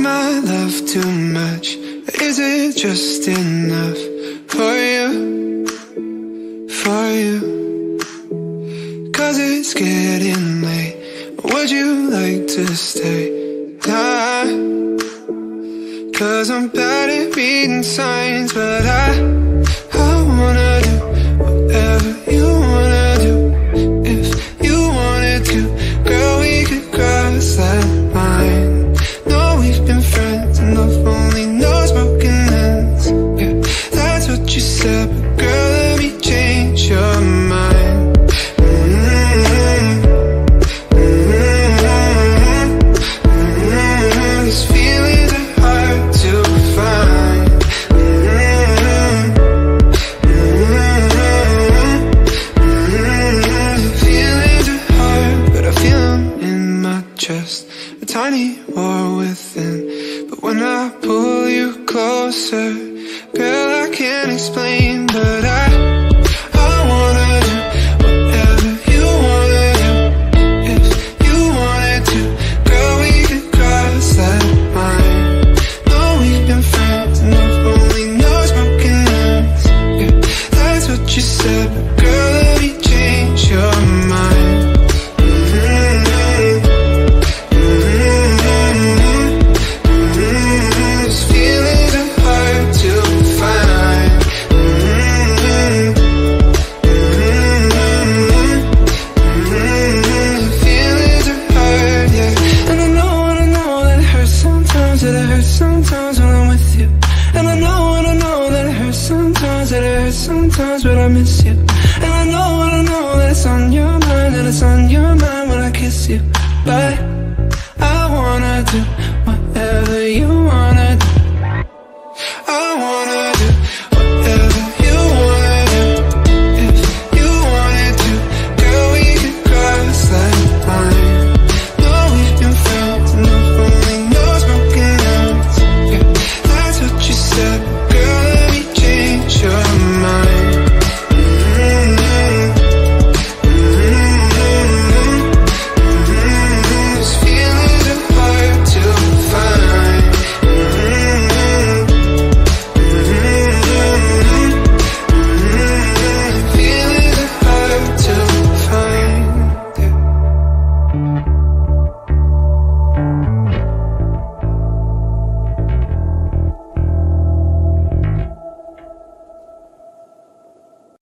my love too much? Is it just enough for you? For you? Cause it's getting late. Would you like to stay? Nah. Cause I'm bad at reading signs, but I, I wanna. just a tiny war within. But when I pull you closer Girl, I can't explain sometimes, but I miss you. And I know, what I know that it's on your mind That it's on your mind when I kiss you. But I wanna do whatever you wanna do. I wanna do whatever you wanna do. If you wanted to, girl, we could cross that line. No, we've been no Yeah, that's what you said.